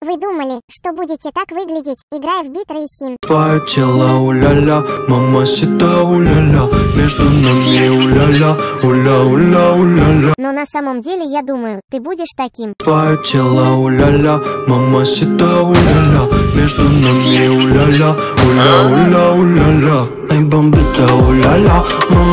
Вы думали, что будете так выглядеть, играя в битры и сим. Твое тело уля-ля, мама сита уля-ля, между нами уля-ля, уля-уля уля-ля. Но на самом деле я думаю, ты будешь таким. Твое тело уля-ля, мама сита уля-ля, между нами уля-ля, уля-уля уля-ля. Ай, бомбита уля-ля, мама